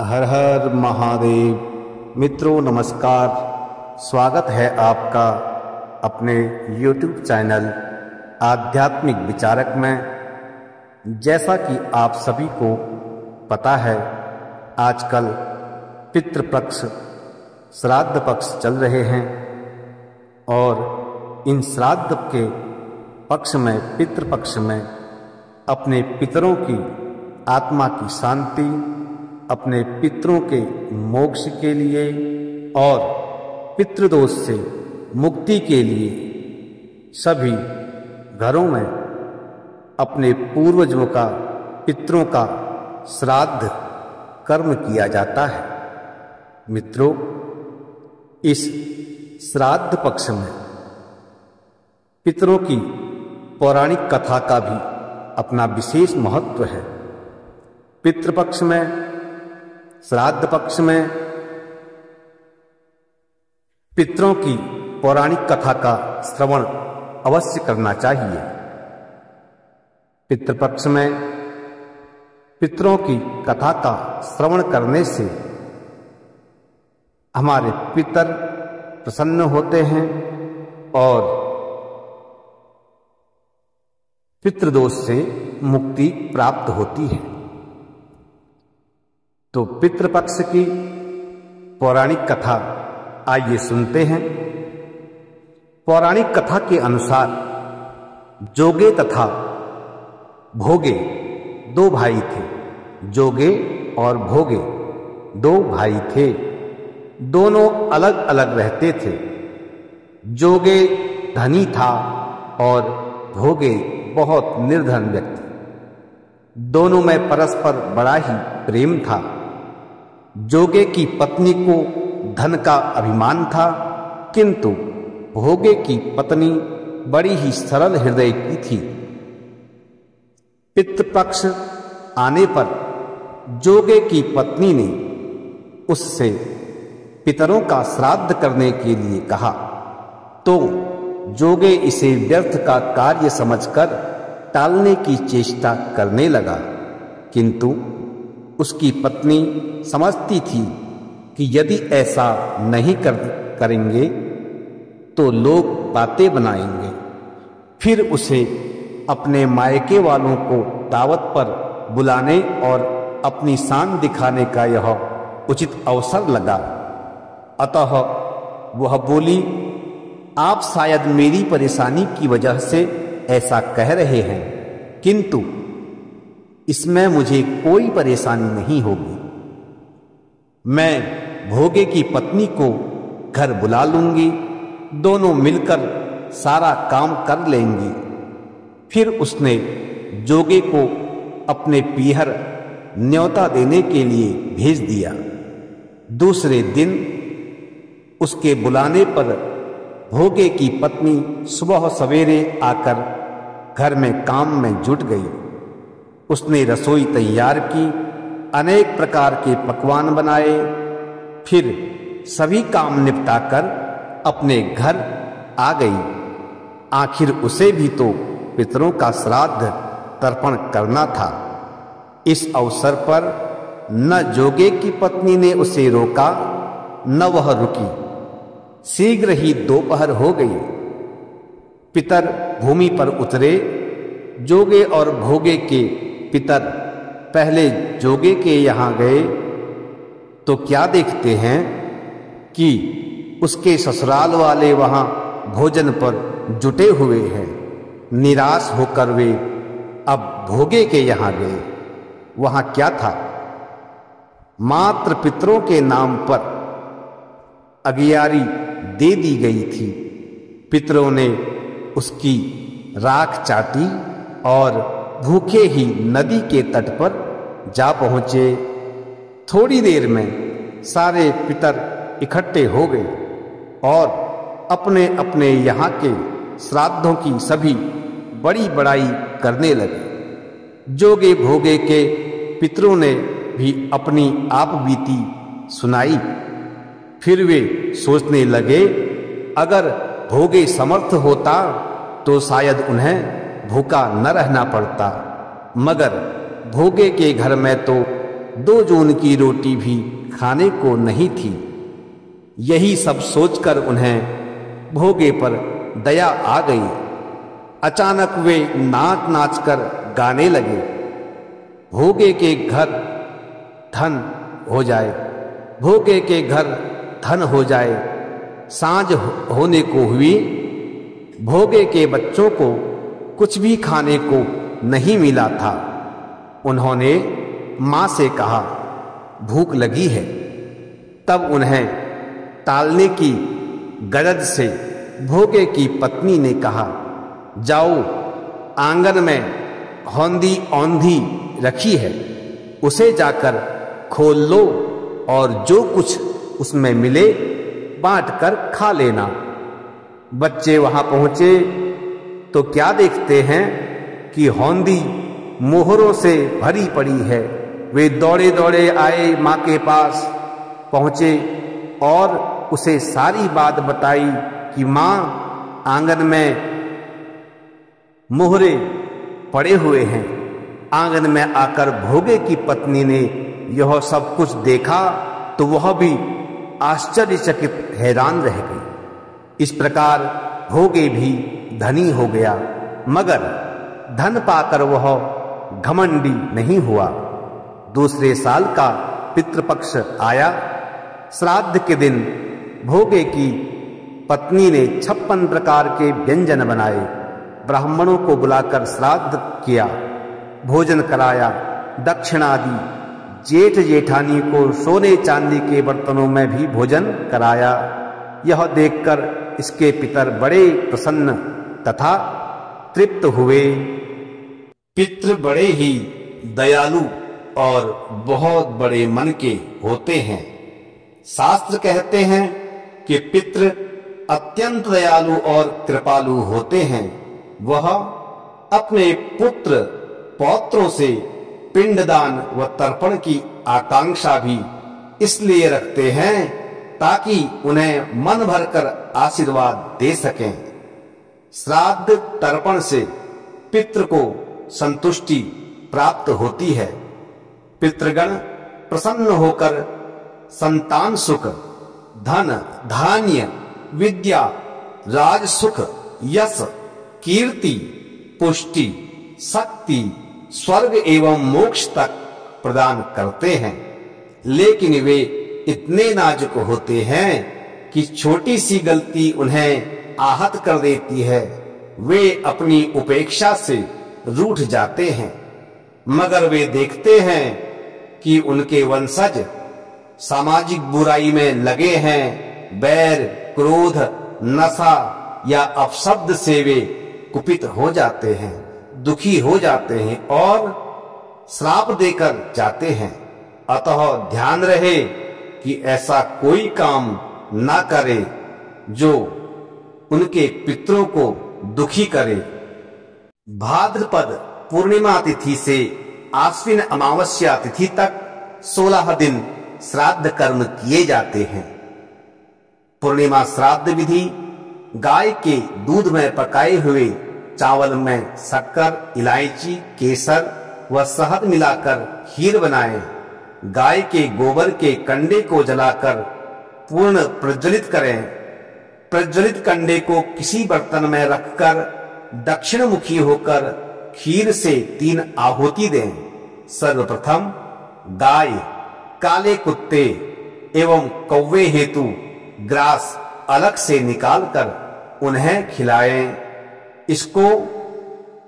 हर हर महादेव। मित्रों, नमस्कार। स्वागत है आपका अपने YouTube चैनल आध्यात्मिक विचारक में। जैसा कि आप सभी को पता है, आजकल पितृपक्ष, श्राद्ध पक्ष चल रहे हैं और इन श्राद्ध के पक्ष में, पितृपक्ष में अपने पितरों की आत्मा की शांति अपने पितरों के मोक्ष के लिए और पितृदोष से मुक्ति के लिए सभी घरों में अपने पूर्वजों का, पितरों का श्राद्ध कर्म किया जाता है। मित्रों, इस श्राद्ध पक्ष में पितरों की पौराणिक कथा का भी अपना विशेष महत्व है। पितृपक्ष में श्राद्ध पक्ष में पितरों की पौराणिक कथा का श्रवण अवश्य करना चाहिए। पितृपक्ष में पितरों की कथा का श्रवण करने से हमारे पितर प्रसन्न होते हैं और पितृदोष से मुक्ति प्राप्त होती है। तो पितृपक्ष की पौराणिक कथा आइए सुनते हैं। पौराणिक कथा के अनुसार जोगे तथा भोगे दो भाई थे। जोगे और भोगे दो भाई थे। दोनों अलग अलग रहते थे। जोगे धनी था और भोगे बहुत निर्धन व्यक्ति। दोनों में परस्पर बड़ा ही प्रेम था। जोगे की पत्नी को धन का अभिमान था, किंतु भोगे की पत्नी बड़ी ही सरल हृदय की थी। पितृपक्ष आने पर जोगे की पत्नी ने उससे पितरों का श्राद्ध करने के लिए कहा तो जोगे इसे व्यर्थ का कार्य समझकर टालने की चेष्टा करने लगा, किंतु उसकी पत्नी समझती थी कि यदि ऐसा नहीं कर, करेंगे तो लोग बातें बनाएँगे। फिर उसे अपने मायके वालों को दावत पर बुलाने और अपनी शान दिखाने का यह उचित अवसर लगा। अतः वह बोली, आप शायद मेरी परेशानी की वजह से ऐसा कह रहे हैं, किंतु इसमें मुझे कोई परेशानी नहीं होगी। मैं भोगे की पत्नी को घर बुला लूँगी, दोनों मिलकर सारा काम कर लेंगी। फिर उसने जोगे को अपने पीहर न्योता देने के लिए भेज दिया। दूसरे दिन उसके बुलाने पर भोगे की पत्नी सुबह सवेरे आकर घर में काम में जुट गई। उसने रसोई तैयार की, अनेक प्रकार के पकवान बनाए, फिर सभी काम निपटाकर अपने घर आ गई। आखिर उसे भी तो पितरों का श्राद्ध तर्पण करना था। इस अवसर पर न जोगे की पत्नी ने उसे रोका, न वह रुकी। शीघ्र ही दोपहर हो गई। पितर भूमि पर उतरे, जोगे और भोगे के पितर पहले जोगे के यहाँ गए तो क्या देखते हैं कि उसके ससुराल वाले वहाँ भोजन पर जुटे हुए हैं। निराश होकर वे अब भोगे के यहाँ गए। वहाँ क्या था? मात्र पितरों के नाम पर अगियारी दे दी गई थी। पितरों ने उसकी राख चाटी और भूखे ही नदी के तट पर जा पहुँचे। थोड़ी देर में सारे पितर इकट्ठे हो गए और अपने अपने यहाँ के श्राद्धों की सभी बड़ी बड़ाई करने लगे। जोगे भोगे के पितरों ने भी अपनी आप बीती सुनाई। फिर वे सोचने लगे, अगर भोगे समर्थ होता तो शायद उन्हें भूखा न रहना पड़ता। मगर भोगे के घर में तो दो जून की रोटी भी खाने को नहीं थी। यही सब सोचकर उन्हें भोगे पर दया आ गई। अचानक वे नाच नाच कर गाने लगे। भोगे के घर धन हो जाए। भोगे के घर धन हो जाए। साँझ होने को हुई। भोगे के बच्चों को कुछ भी खाने को नहीं मिला था। उन्होंने माँ से कहा, भूख लगी है। तब उन्हें टालने की गरज से भोगे की पत्नी ने कहा, जाओ, आँगन में हौंदी औंधी रखी है, उसे जाकर खोल लो और जो कुछ उसमें मिले बांट कर खा लेना। बच्चे वहाँ पहुँचे। तो क्या देखते हैं कि हौंदी मोहरों से भरी पड़ी है। वे दौड़े दौड़े आए माँ के पास, पहुँचे और उसे सारी बात बताई कि माँ, आँगन में मोहरे पड़े हुए हैं। आँगन में आकर भोगे की पत्नी ने यह सब कुछ देखा तो वह भी आश्चर्यचकित हैरान रह गई। इस प्रकार भोगे भी धनी हो गया। मगर धन पाकर वह घमंडी नहीं हुआ। दूसरे साल का पितृपक्ष आया। श्राद्ध के दिन भोगे की पत्नी ने छप्पन प्रकार के व्यंजन बनाए। ब्राह्मणों को बुलाकर श्राद्ध किया। भोजन कराया। दक्षिणादि जेठ जेठानी को सोने चांदी के बर्तनों में भी भोजन कराया। यह देखकर इसके पितर बड़े प्रसन्न तथा तृप्त हुए। पितृ बड़े ही दयालु और बहुत बड़े मन के होते हैं। शास्त्र कहते हैं कि पितृ अत्यंत दयालु और कृपालु होते हैं। वह अपने पुत्र पौत्रों से पिंडदान व तर्पण की आकांक्षा भी इसलिए रखते हैं ताकि उन्हें मन भरकर आशीर्वाद दे सकें। श्राद्ध तर्पण से पितृ को संतुष्टि प्राप्त होती है। पितृगण प्रसन्न होकर संतान सुख, धन, धान्य, विद्या, राज सुख, यश, कीर्ति, पुष्टि, शक्ति, स्वर्ग एवं मोक्ष तक प्रदान करते हैं। लेकिन वे इतने नाजुक होते हैं कि छोटी सी गलती उन्हें आहत कर देती है। वे अपनी उपेक्षा से रूठ जाते हैं। मगर वे देखते हैं कि उनके वंशज सामाजिक बुराई में लगे हैं। बैर, क्रोध, नशा या अपशब्द से वे कुपित हो जाते हैं, दुखी हो जाते हैं और श्राप देकर जाते हैं। अतः ध्यान रहे कि ऐसा कोई काम ना करे जो उनके पितरों को दुखी करे। भाद्रपद पूर्णिमा तिथि से आश्विन अमावस्या तिथि तक सोलह दिन श्राद्ध कर्म किए जाते हैं। पूर्णिमा श्राद्ध विधि गाय के दूध में पकाए हुए चावल में शक्कर, इलायची, केसर व शहद मिलाकर खीर बनाएँ। गाय के गोबर के कंडे को जलाकर पूर्ण प्रज्वलित करें। प्रज्वलित कंडे को किसी बर्तन में रखकर दक्षिण मुखी होकर खीर से तीन आहुति दें। सर्वप्रथम, गाय, काले कुत्ते एवं कौवे हेतु ग्रास अलग से निकालकर उन्हें खिलाएँ। इसको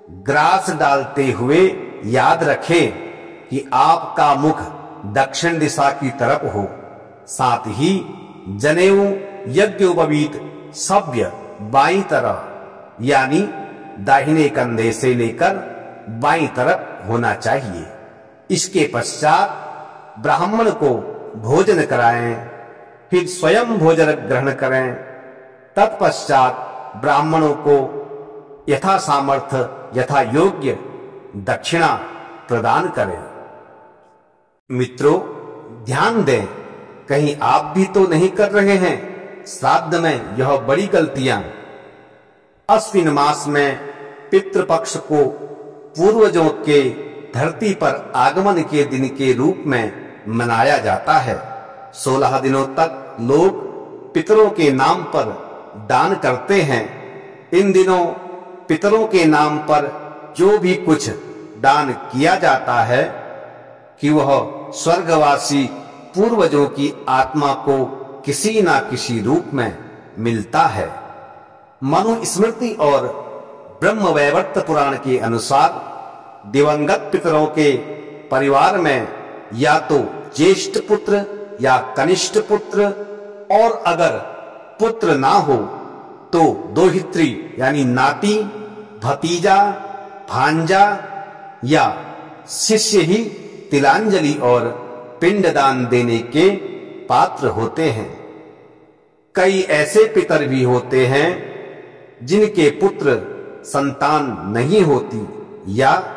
ग्रास डालते हुए याद रखें कि आपका मुख दक्षिण दिशा की तरफ़ हो। साथ ही जनेऊ यज्ञोपवीत सभ्य बाई तरह, यानी दाहिने कंधे से लेकर बाई तरफ़ होना चाहिए। इसके पश्चात ब्राह्मण को भोजन कराएँ, फिर स्वयं भोजन ग्रहण करें। तत्पश्चात ब्राह्मणों को यथा सामर्थ्य यथा योग्य दक्षिणा प्रदान करें। मित्रों, ध्यान दें, कहीं आप भी तो नहीं कर रहे हैं। श्राद्ध में यह बड़ी गलतियाँ। अश्विन मास में पितृपक्ष को पूर्वजों के धरती पर आगमन के दिन के रूप में मनाया जाता है। सोलह दिनों तक लोग पितरों के नाम पर दान करते हैं। इन दिनों पितरों के नाम पर जो भी कुछ दान किया जाता है, कि वह स्वर्गवासी पूर्वजों की आत्मा को किसी ना किसी रूप में मिलता है। मनुस्मृति और ब्रह्म वैवर्त पुराण के अनुसार दिवंगत पितरों के परिवार में या तो ज्येष्ठ पुत्र या कनिष्ठ पुत्र, और अगर पुत्र ना हो तो दोहित्री यानी नाती, भतीजा, भांजा या शिष्य ही तिलांजलि और पिंडदान देने के पात्र होते हैं। कई ऐसे पितर भी होते हैं, जिनके पुत्र संतान नहीं होती या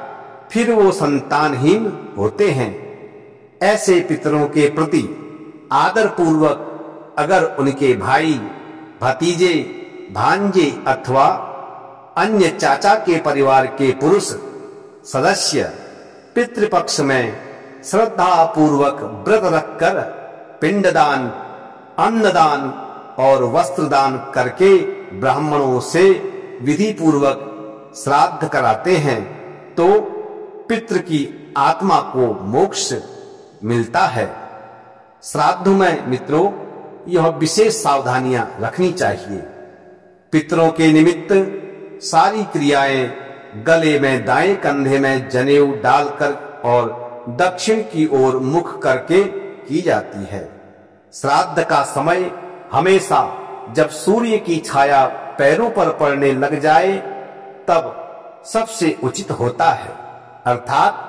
फिर वो संतानहीन होते हैं। ऐसे पितरों के प्रति आदर पूर्वक अगर उनके भाई, भतीजे, भांजे अथवा अन्य चाचा के परिवार के पुरुष, सदस्य, पितृपक्ष में श्रद्धा पूर्वक व्रत रखकर पिंडदान, अन्नदान और वस्त्रदान करके ब्राह्मणों से विधि पूर्वक श्राद्ध कराते हैं तो पितृ की आत्मा को मोक्ष मिलता है। श्राद्ध में मित्रों, यह विशेष सावधानियाँ रखनी चाहिए। पितरों के निमित्त सारी क्रियाएँ गले में दाएँ कंधे में जनेऊ डालकर और दक्षिण की ओर मुख करके की जाती है। श्राद्ध का समय हमेशा जब सूर्य की छाया पैरों पर पड़ने लग जाए, तब सबसे उचित होता है। अर्थात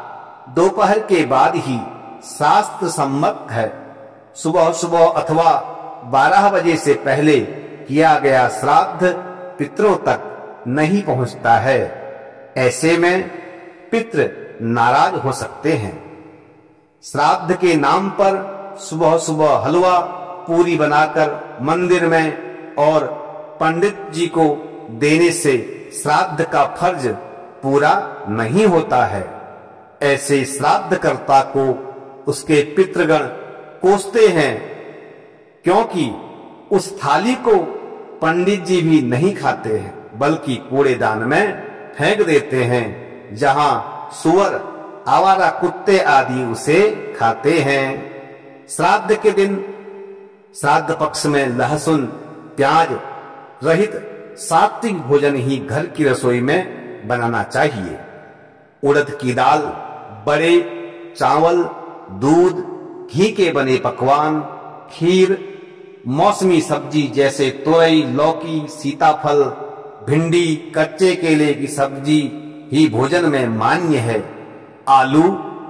दोपहर के बाद ही शास्त्र सम्मत है। सुबह सुबह अथवा 12 बजे से पहले किया गया श्राद्ध पितरों तक नहीं पहुँचता है। ऐसे में पित्र नाराज़ हो सकते हैं। श्राद्ध के नाम पर सुबह सुबह हलवा पूरी बनाकर मंदिर में और पंडित जी को देने से श्राद्ध का फ़र्ज़ पूरा नहीं होता है। ऐसे श्राद्धकर्ता को उसके पितृगण कोसते हैं क्योंकि उस थाली को पंडित जी भी नहीं खाते हैं, बल्कि कूड़ेदान में फेंक देते हैं, जहाँ सुअर आवारा कुत्ते आदि उसे खाते हैं। श्राद्ध के दिन, श्राद्ध पक्ष में लहसुन, प्याज रहित सात्विक भोजन ही घर की रसोई में बनाना चाहिए। उड़द की दाल, बड़े, चावल, दूध, घी के बने पकवान, खीर, मौसमी सब्ज़ी जैसे तोरई, लौकी, सीताफल, भिंडी, कच्चे केले की सब्ज़ी ही भोजन में मान्य है। आलू,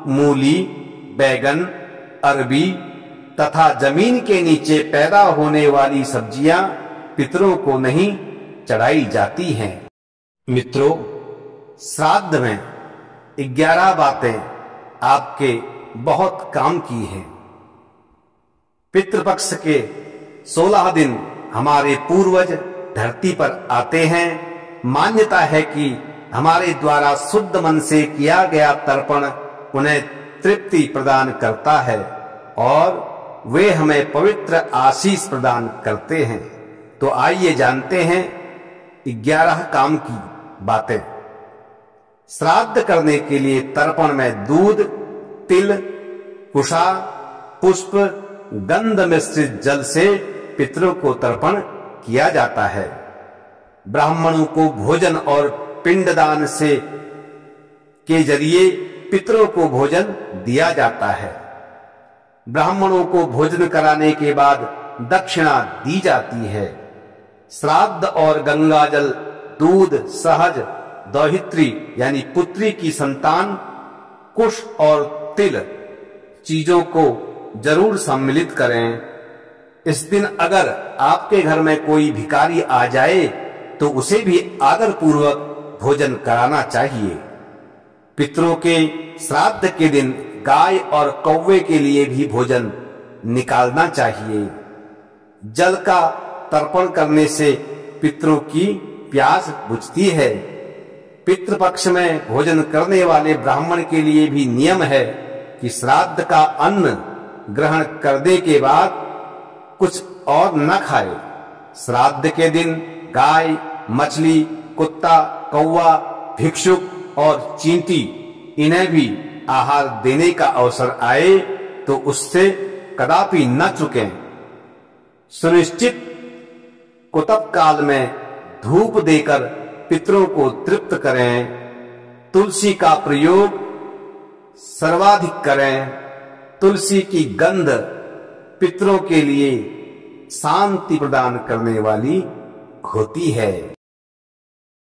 मूली, बैगन, अरबी तथा ज़मीन के नीचे पैदा होने वाली सब्ज़ियाँ पितरों को नहीं चढ़ाई जाती हैं। मित्रों, श्राद्ध में ग्यारह बातें आपके बहुत काम की हैं। पितृपक्ष के सोलह दिन हमारे पूर्वज धरती पर आते हैं। मान्यता है कि हमारे द्वारा शुद्ध मन से किया गया तर्पण उन्हें तृप्ति प्रदान करता है और वे हमें पवित्र आशीष प्रदान करते हैं। तो आइए जानते हैं ग्यारह काम की बातें। श्राद्ध करने के लिए तर्पण में दूध, तिल, कुशा, पुष्प, गंध मिश्रित जल से पितरों को तर्पण किया जाता है। ब्राह्मणों को भोजन और पिंडदान से के ज़रिए पितरों को भोजन दिया जाता है। ब्राह्मणों को भोजन कराने के बाद दक्षिणा दी जाती है। श्राद्ध और गंगा जल दूध, सहज, दौहित्री यानी पुत्री की संतान, कुश और तिल चीज़ों को ज़रूर सम्मिलित करें। इस दिन अगर आपके घर में कोई भिकारी आ जाए तो उसे भी आदर पूर्वक भोजन कराना चाहिए। पितरों के श्राद्ध के दिन गाय और कौवे के लिए भी भोजन निकालना चाहिए। जल का तर्पण करने से पितरों की प्यास बुझती है। पितृपक्ष में भोजन करने वाले ब्राह्मण के लिए भी नियम है कि श्राद्ध का अन्न ग्रहण करने के बाद कुछ और न खाए। श्राद्ध के दिन गाय, मछली कुत्ता, कौवा, भिक्षुक और चींटी, इन्हें भी आहार देने का अवसर आए तो उससे कदापि न चुके। सुनिश्चित कुतब काल में धूप देकर पितरों को तृप्त करें, तुलसी का प्रयोग सर्वाधिक करें, तुलसी की गंध पितरों के लिए शांति प्रदान करने वाली होती है।